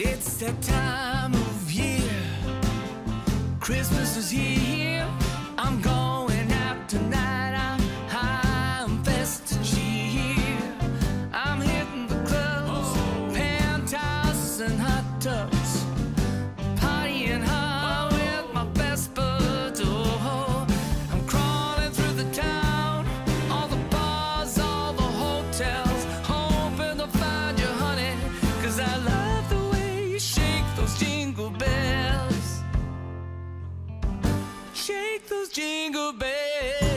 It's that time of year. Christmas is here. jingle bells. Shake those jingle bells.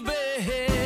be.